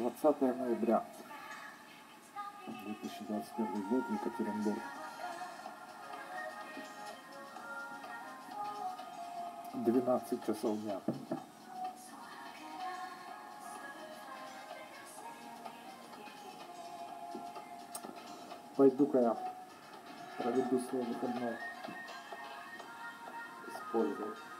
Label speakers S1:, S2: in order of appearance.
S1: 20 ноября 2021 год, Екатеринбург. 12 часов дня. Пойду-ка я проведу свой выходной с